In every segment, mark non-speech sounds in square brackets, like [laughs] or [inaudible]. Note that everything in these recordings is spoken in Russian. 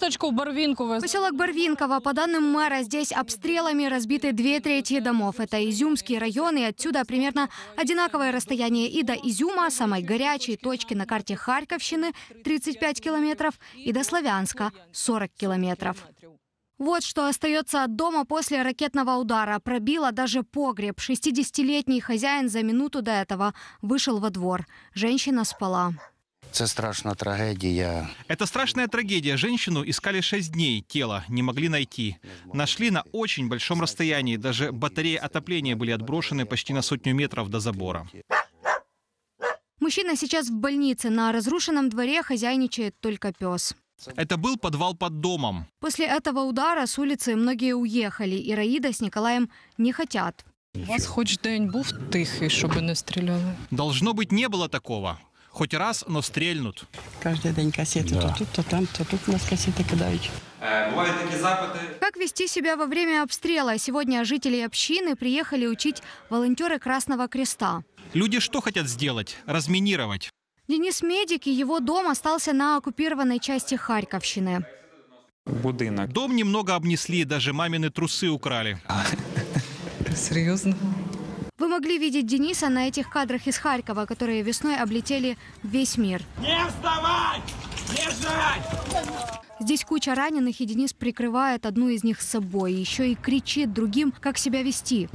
містечко Барвінкове. Поселок Барвинково. По данным мэра, здесь обстрелами разбиты две трети домов. Это Изюмский район, и отсюда примерно одинаковое расстояние и до Изюма, самой горячей точки на карте Харьковщины, 35 километров, и до Славянска, 40 километров. Вот что остается от дома после ракетного удара. Пробило даже погреб. 60-летний хозяин за минуту до этого вышел во двор. Женщина спала. Це страшна трагедія. Это страшная трагедия. Женщину искали шесть дней, тело не могли найти. Нашли на очень большом расстоянии. Даже батареи отопления были отброшены почти на сотню метров до забора. Мужчина сейчас в больнице. На разрушенном дворе хозяйничает только пес. Это был подвал под домом. После этого удара с улицы многие уехали. И Раида с Николаем не хотят. У вас хоч день був тихий, щоб не стріляли. Должно быть, не было такого. Хоть раз, но стрельнут. Кожен день касети, то тут, то там, то тут у нас касети кидають. Бывают такие запыты. Как вести себя во время обстрела? Сегодня жители общины приехали учить волонтеры Красного Креста. Люди что хотят сделать? Разминировать. Денис Медик и его дом остался на оккупированной части Харьковщины. будинок. Дом немного обнесли, даже мамины трусы украли. [laughs] Серйозно? Вы могли видеть Дениса на этих кадрах из Харькова, которые весной облетели весь мир. Не вставай! Здесь куча раненых, и Денис прикрывает одну из них с собой. Еще и кричит другим, как себя вести.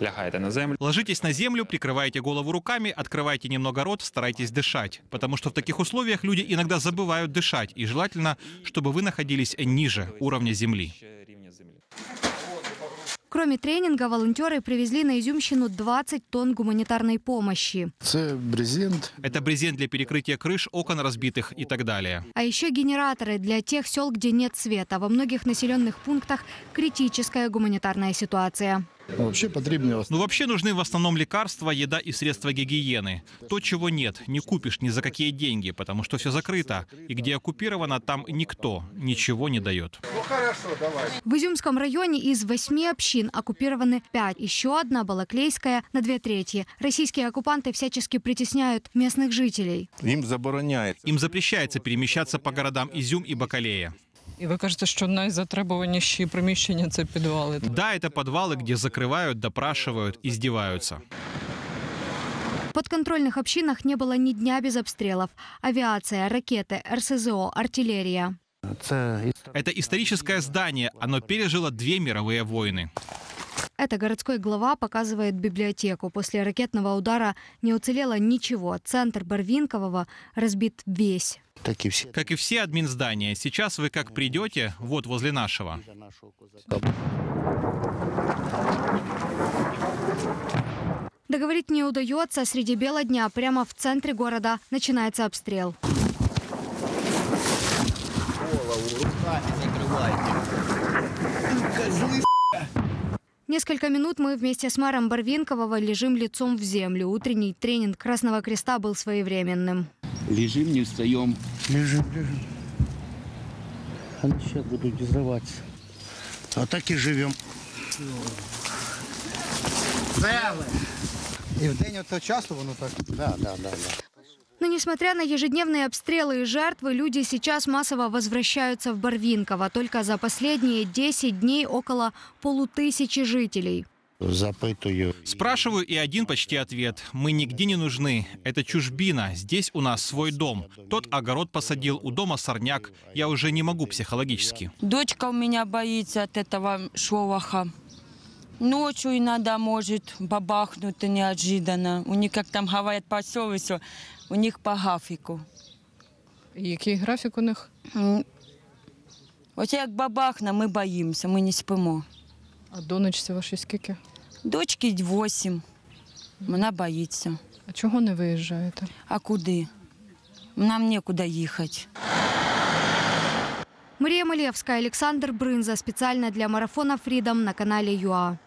Лягаєте на землю. Ложитесь на землю, прикрываете голову руками, открывайте немного рот, старайтесь дышать. Потому что в таких условиях люди иногда забывают дышать. И желательно, чтобы вы находились ниже уровня земли. Кроме тренинга, волонтеры привезли на Изюмщину 20 тонн гуманитарной помощи. Це брезент. Это брезент для перекрытия крыш, окон разбитых и так далее. А еще генераторы для тех сел, где нет света. Во многих населенных пунктах критическая гуманитарная ситуация. Взагалі потрібні Ну, вообще нужны в основном лекарства, еда и средства гигиены. То, чего нет, не купишь ни за какие деньги, потому что все закрыто. И где оккупировано, там никто ничего не дает. В Изюмском районе из восьми общин оккупированы пять. Еще одна, Балаклейская, на две трети. Российские оккупанты всячески притесняют местных жителей. Їм забороняється. Им запрещается перемещаться по городам Изюм и Бакалея. І ви кажете, що найзатребуваніші приміщення це підвали. Да, это подвалы, где закрывают, допрашивают, издеваются. В подконтрольных общинах не было ни дня без обстрелов. Авиация, ракеты, РСЗО, артиллерия. це Это историческое здание, оно пережило две мировые войны. Это городской глава показывает библиотеку. После ракетного удара не уцелело ничего. Центр Барвинкового разбит весь. такі всі. Как и все админ здания, сейчас вы как придете, вот возле нашего. Договорить не удается. Среди бела дня прямо в центре города начинается обстрел. Несколько минут мы вместе с мэром Барвинкового лежим лицом в землю. Утренний тренинг Красного Креста был своевременным. Лежим, не встаем. Лежим, лежим. Вони ще будуть взриватися. А так і живемо. І в день того часу воно так. Да, да, да, да. Но несмотря на ежедневные обстрелы и жертвы, люди сейчас массово возвращаются в Барвинково. Только за последние 10 дней около полутысячи жителей. Запитую. Спрашиваю, и один почти ответ. Мы нигде не нужны. Это чужбина. Здесь у нас свой дом. Тот огород посадил, у дома сорняк. Я уже не могу психологически. Дочка у меня боится от этого шолоха. Ночью иногда может бабахнуть неожиданно. У них, как там говорят по совестью, у них по графику. Який графік у них? М. Оце як бабахне, ми боїмося, ми не спимо. А донечці вашій скільки? Дочки вісім. Вона боїться. А чого не виїжджаєте? А куди? Нам некуда їхати. Мария Малевская, Александр Брынза. Специально для марафона Freedom на канале ЮА.